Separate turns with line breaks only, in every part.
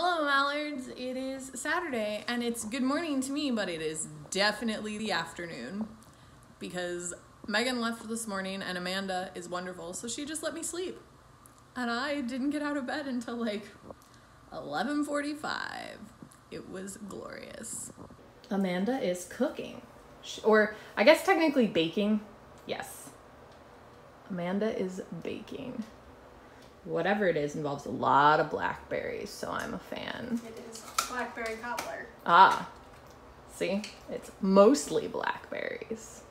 Hello, Mallards. It is Saturday, and it's good morning to me, but it is definitely the afternoon because Megan left this morning, and Amanda is wonderful, so she just let me sleep, and I didn't get out of bed until like eleven forty-five. It was glorious.
Amanda is cooking. Or, I guess technically baking. Yes. Amanda is baking. Whatever it is involves a lot of blackberries, so I'm a fan.
It is blackberry cobbler.
Ah. See? It's mostly blackberries.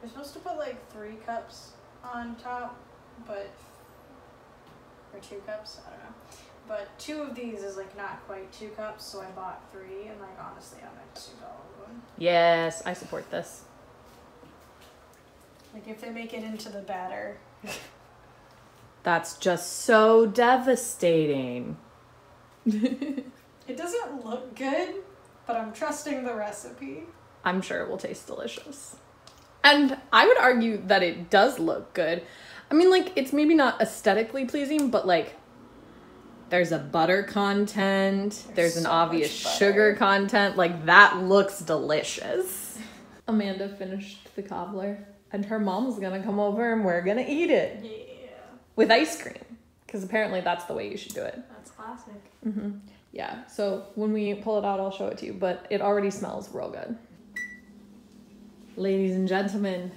You're supposed to put like three cups on top, but or two cups. I don't know. But two of these is like not quite two cups, so I bought three, and like honestly, I might just use all of them.
Yes, I support this.
Like if they make it into the batter,
That's just so devastating.
it doesn't look good, but I'm trusting the recipe.
I'm sure it will taste delicious. And I would argue that it does look good. I mean, like, it's maybe not aesthetically pleasing, but like, there's a butter content, there's,
There's
an
so
obvious sugar content. Like, that looks delicious. Amanda finished the cobbler, and her mom's gonna come over and we're gonna eat it
Yeah,
with ice cream. Because apparently that's the way you should do it.
that's classic.
hmm Yeah, so when we pull it out, I'll show it to you, but it already smells real good. Ladies and gentlemen.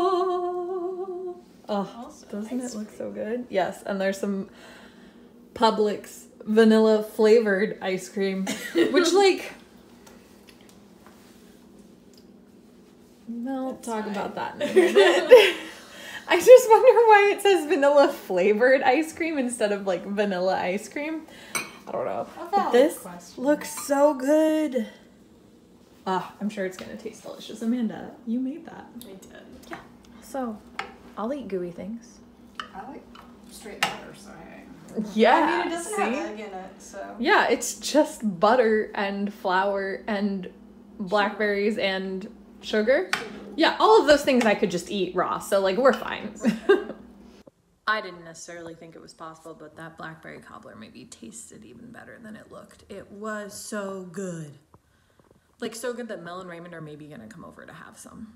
Oh, oh doesn't it look so good? Yes, and there's some Publix vanilla flavored ice cream, which, like, we'll
That's
talk
fine.
about that in a minute. I just wonder why it says vanilla flavored ice cream instead of like vanilla ice cream. I don't know. But this
question.
looks so good. Ah, I'm sure it's gonna taste delicious. Amanda, you made that.
I did. Yeah.
So, I'll eat gooey things.
I like straight butter, so I.
Yeah.
I mean, it doesn't
see?
have egg in it, so.
Yeah, it's just butter and flour and blackberries and sugar. Yeah, all of those things I could just eat raw, so like we're fine. I didn't necessarily think it was possible, but that blackberry cobbler maybe tasted even better than it looked. It was so good. Like so good that Mel and Raymond are maybe gonna come over to have some.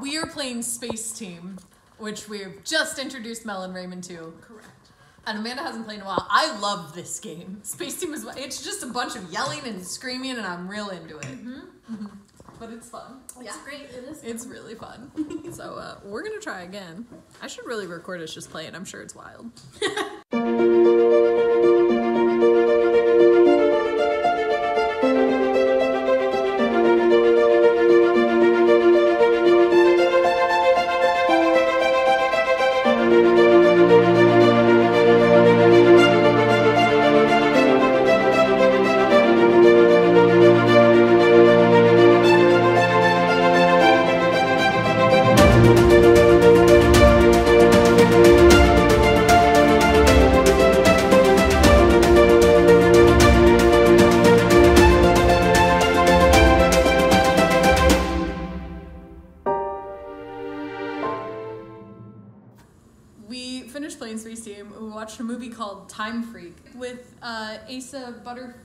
We are playing Spaceteam, which we've just introduced Mel and Raymond to.
Correct.
And Amanda hasn't played in a while. I love this game. Spaceteam is it's just a bunch of yelling and screaming, and I'm real into it. Mhm. But it's fun.
It's great. It is.
It's really fun. so uh, we're gonna try again. I should really record us just playing. I'm sure it's wild. finished playing Spaceteam. We watched a movie called Time Freak with uh, Asa Butter.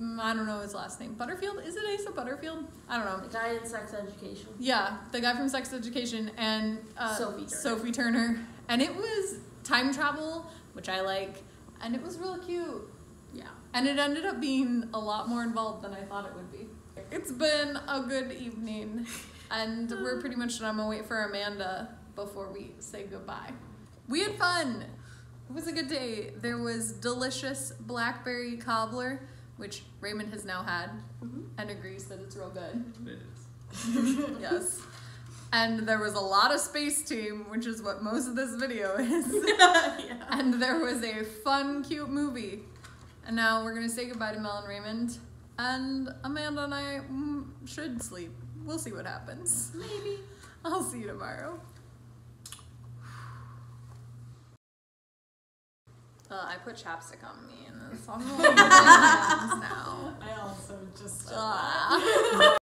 mm, I don't know his last name. Butterfield? Is it Asa Butterfield? I don't know.
The guy in sex education.
Yeah, the guy from Sex Education and uh,
Sophie Turner.
Sophie Turner. And it was time travel, which I like, and it was really cute. Yeah, and it ended up being a lot more involved than I thought it would be. It's been a good evening, and we're pretty much done. I'm gonna wait for Amanda before we say goodbye. We had fun. It was a good day. There was delicious blackberry cobbler, which Raymond has now had and agrees that it's real good.
It is.
yes. And there was a lot of Spaceteam, which is what most of this video is. And there was a fun, cute movie. And now we're gonna say goodbye to Mel and Raymond. And Amanda and I mm, should sleep. We'll see what happens. Maybe. I'll see you tomorrow. Uh, I put chapstick on me and it's on my hands now.
I also just.
Ah.